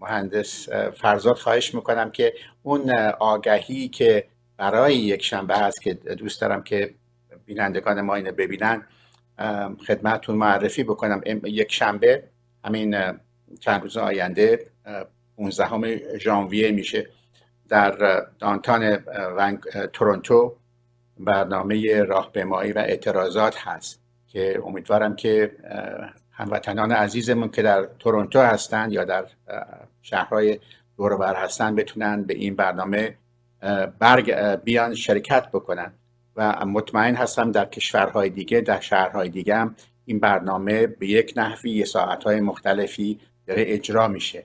مهندس فرزاد خواهش می‌کنم که اون آگهی که برای یک شنبه هست که دوست دارم که بینندگان ما اینو ببینن خدمتون معرفی بکنم. یک شنبه همین چند روز آینده 15 ژانویه میشه در دانتان تورنتو برنامه راهپیمایی و اعتراضات هست که امیدوارم که هموطنان عزیزمون که در تورنتو هستند یا در شهرهای دور هستن بتونن به این برنامه برگ بیان شرکت بکنن. و مطمئن هستم در کشورهای دیگه در شهرهای دیگه هم این برنامه به یک نحوی ساعتهای مختلفی داره اجرا میشه.